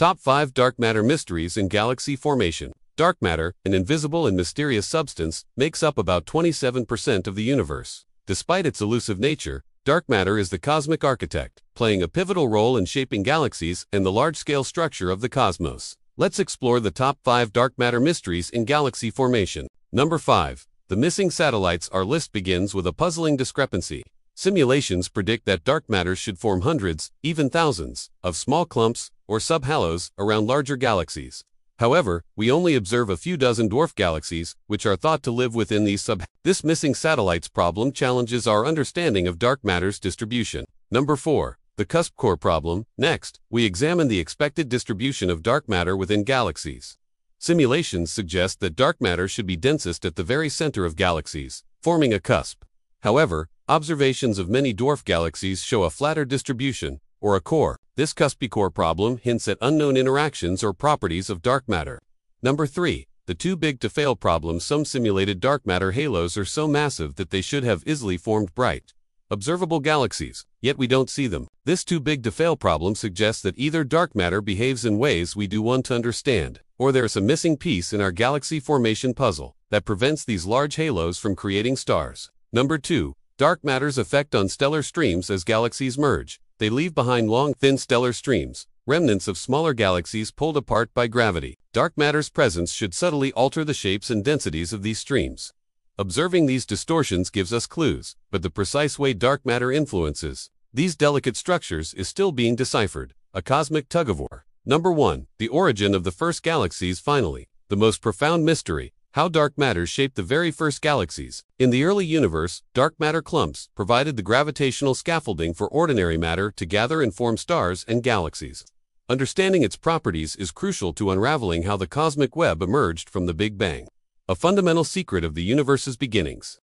Top 5 Dark Matter Mysteries in Galaxy Formation. Dark matter, an invisible and mysterious substance, makes up about 27% of the universe. Despite its elusive nature, dark matter is the cosmic architect, playing a pivotal role in shaping galaxies and the large-scale structure of the cosmos. Let's explore the top 5 dark matter mysteries in galaxy formation. Number 5. The missing satellites. Our list begins with a puzzling discrepancy. Simulations predict that dark matter should form hundreds, even thousands, of small clumps or subhalos around larger galaxies. However, we only observe a few dozen dwarf galaxies, which are thought to live within these sub. This missing satellites problem challenges our understanding of dark matter's distribution. Number 4. The cusp core problem. Next, we examine the expected distribution of dark matter within galaxies. Simulations suggest that dark matter should be densest at the very center of galaxies, forming a cusp. However, observations of many dwarf galaxies show a flatter distribution, or a core. This cuspy core problem hints at unknown interactions or properties of dark matter. Number 3. The too big to fail problem Some simulated dark matter halos are so massive that they should have easily formed bright, observable galaxies, yet we don't see them. This too big to fail problem suggests that either dark matter behaves in ways we do want to understand, or there is a missing piece in our galaxy formation puzzle that prevents these large halos from creating stars. Number 2. Dark matter's effect on stellar streams as galaxies merge. They leave behind long, thin stellar streams, remnants of smaller galaxies pulled apart by gravity. Dark matter's presence should subtly alter the shapes and densities of these streams. Observing these distortions gives us clues, but the precise way dark matter influences these delicate structures is still being deciphered. A cosmic tug-of-war. Number 1. The origin of the first galaxies finally. The most profound mystery, how dark matter shaped the very first galaxies. In the early universe, dark matter clumps provided the gravitational scaffolding for ordinary matter to gather and form stars and galaxies. Understanding its properties is crucial to unraveling how the cosmic web emerged from the Big Bang, a fundamental secret of the universe's beginnings.